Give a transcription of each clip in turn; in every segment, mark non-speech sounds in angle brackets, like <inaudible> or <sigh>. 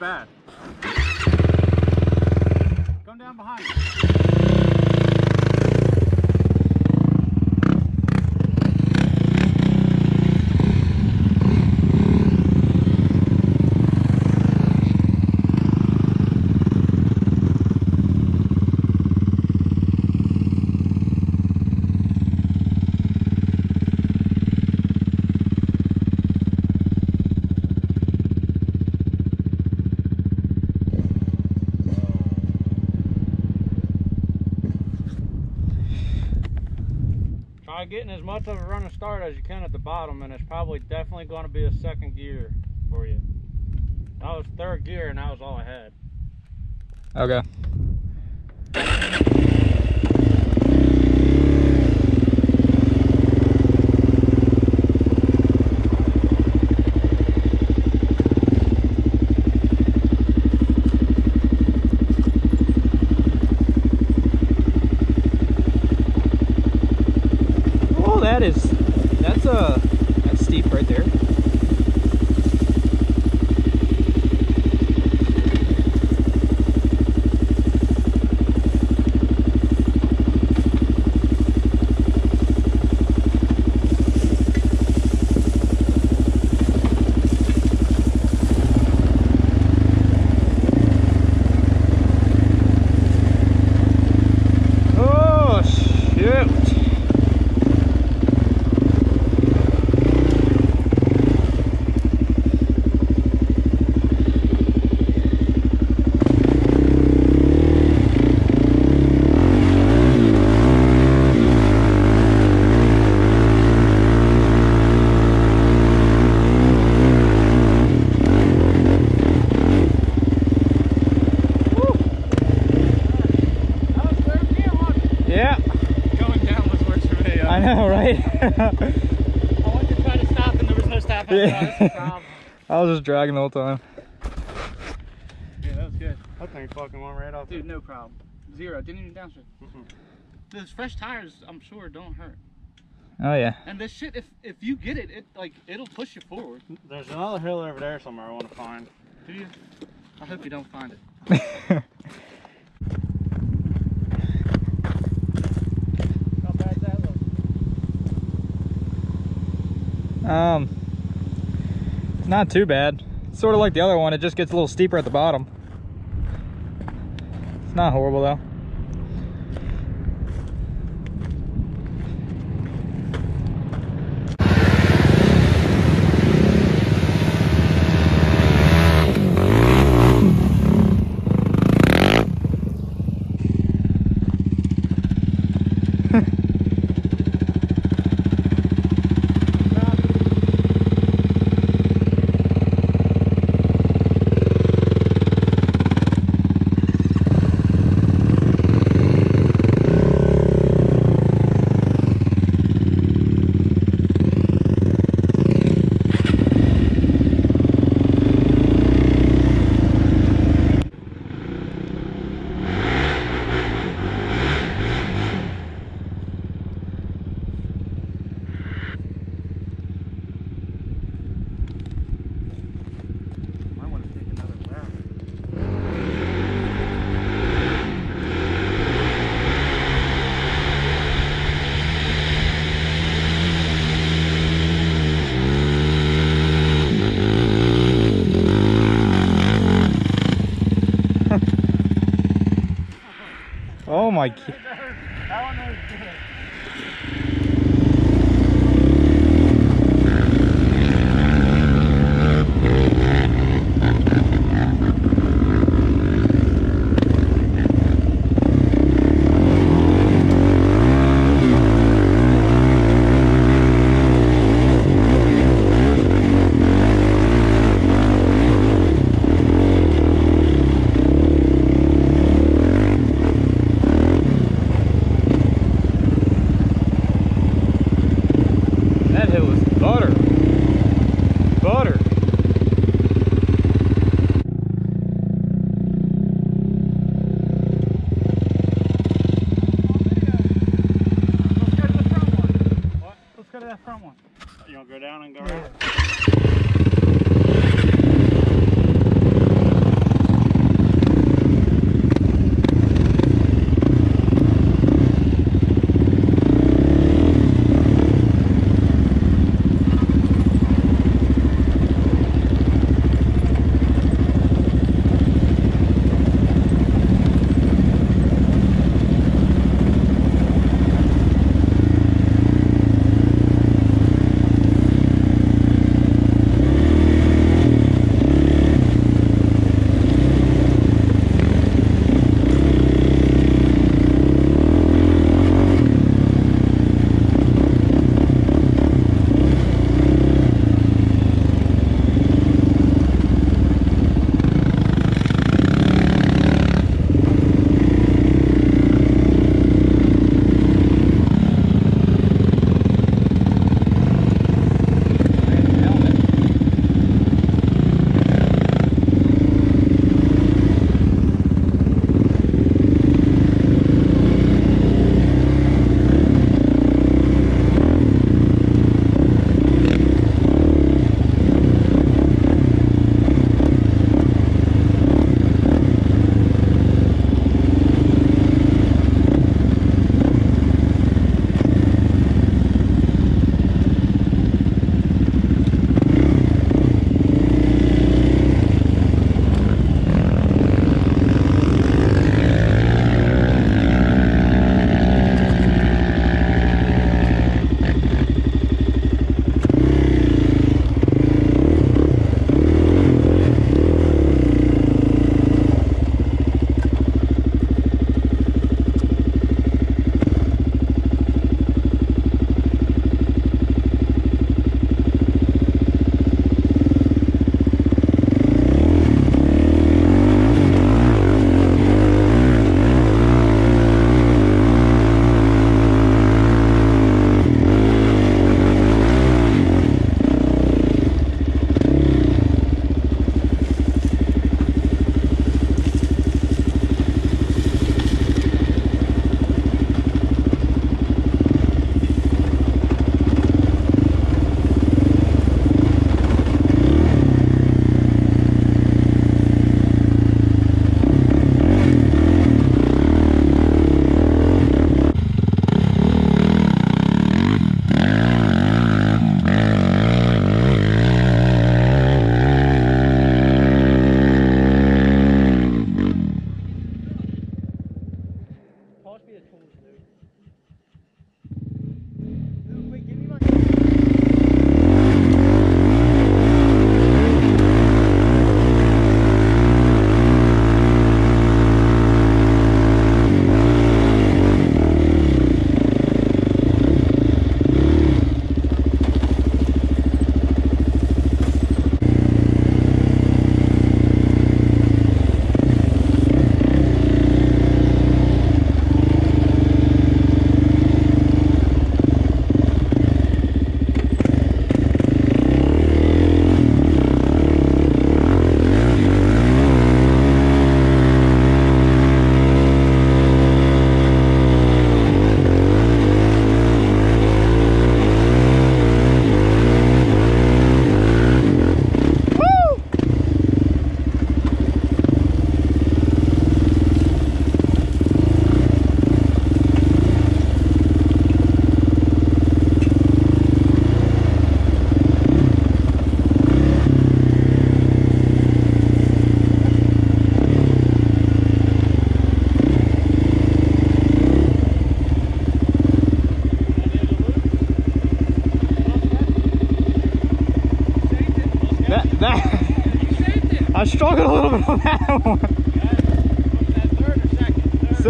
not bad. Come down behind me. Try getting as much of a running start as you can at the bottom, and it's probably definitely going to be a second gear for you. That was third gear, and that was all I had. Okay. Oh, that is that's uh that's steep right there. Oh shoot. That was third gear, wasn't it? Yeah, Going down was worse for me. I know, right? I went to try to stop, and there was no stopping. Yeah. That's the problem. I was just dragging the whole time. Yeah, that was good. That thing fucking went right off. Dude, no problem. Zero. Didn't even downshift. Mm-mm. Those fresh tires, I'm sure, don't hurt. Oh yeah. And this shit, if if you get it, it like it'll push you forward. There's another hill over there somewhere I want to find. Do you? I hope you don't find it. <laughs> How bad that look? um, not too bad. Sort of like the other one. It just gets a little steeper at the bottom. It's not horrible though. Oh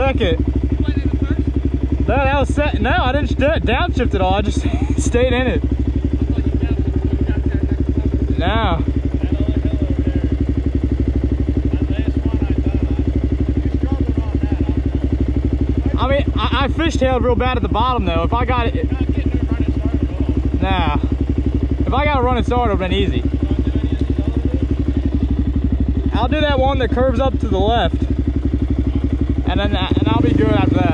second? No, that was set. No, I didn't st- downshift at all. I just <laughs> stayed in it. No. That other hill over there. That last one I mean, I, I fishtailed real bad at the bottom though. If I got it, nah. If I got a running start, it would have been easy. Do? I'll do that one that curves up to the left, and then and I'll be good after that.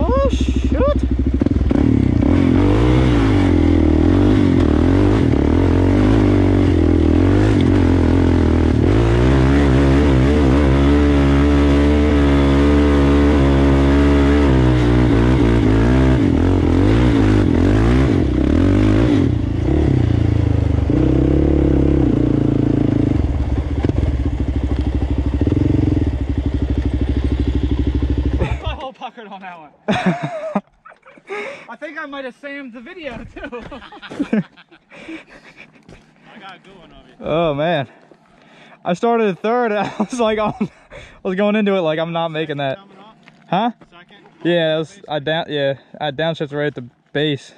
Oh shoot! My whole puckered on that one. I think I might have Sammed the video too. I got a good one of you. Oh man. I started at third <laughs> I was like on I was going into it like I'm not making that. Huh? Yeah, that was I down yeah, I downshifted right at the base.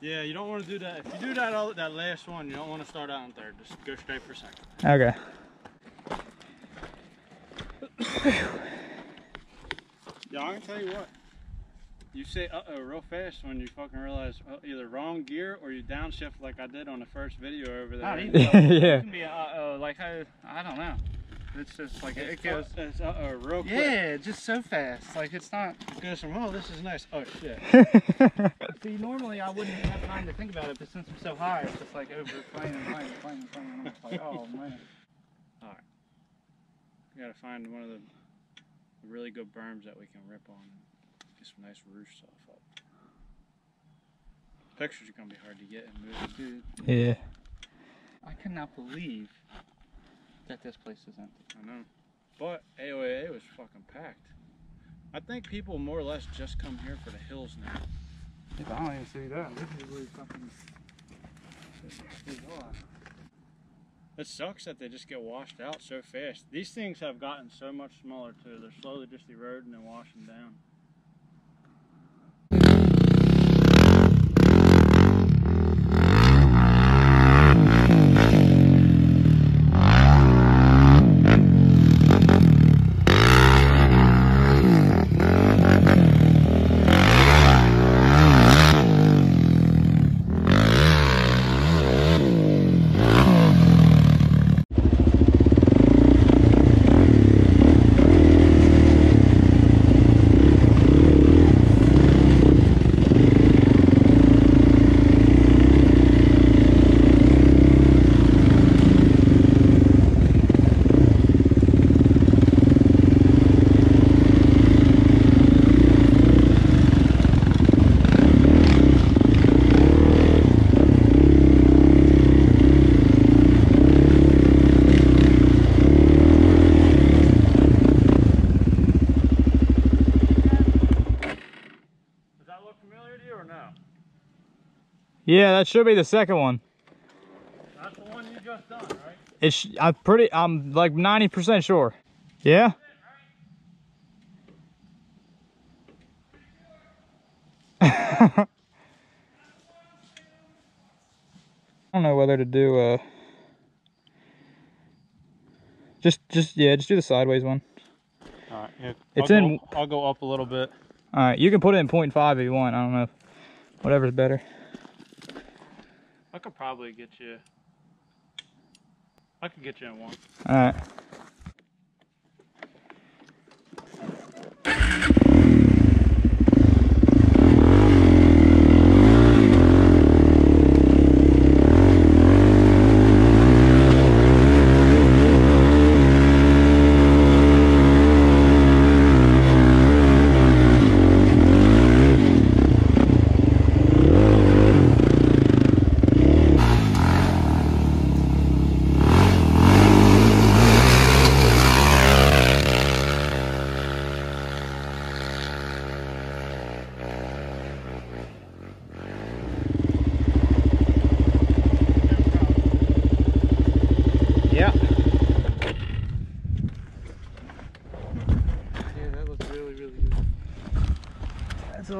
Yeah, you don't want to do that. If you do that all, that last one, you don't want to start out in third. Just go straight for second. Okay. Yeah, I'm gonna tell you what. You say uh oh real fast when you fucking realize uh, either wrong gear or you downshift like I did on the first video over there. Not even. yeah. <laughs> It can be a, uh, like I, I don't know. It's just like it, It's, goes. it's uh oh real quick. Yeah, just so fast. Like it's not. It goes from oh this is nice. Oh shit. <laughs> See, normally I wouldn't have time to think about it, but since I'm so high, it's just like over playing and playing and playing and playing. And I'm just like, oh <laughs> man. All right. We gotta find one of the really good berms that we can rip on and get some nice roof stuff up. Pictures are gonna be hard to get and move. Dude, yeah. I cannot believe that this place is empty. I know. But AOAA was fucking packed. I think people more or less just come here for the hills now. I don't even see that. This is really fucking. bizarre. It sucks that they just get washed out so fast. These things have gotten so much smaller too. They're slowly just eroding and washing down. Does that look familiar to you or no? Yeah, that should be the second one. That's the one you just done, right? It's I'm pretty I'm like 90% sure. Yeah? <laughs> I don't know whether to do uh just just yeah, just do the sideways one. Alright, yeah. It's I'll in- Go, I'll go up a little bit. All right, you can put it in 0.5 if you want. I don't know. Whatever's better. I could probably get you. I could get you in one. All right.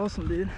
Awesome, dude.